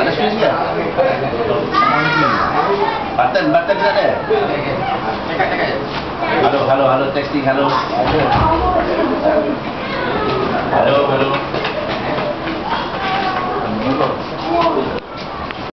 Ada space ya? ke? Button, button tak ada? Halo, halo, halo, texting, halo. Halo, halo. Halo.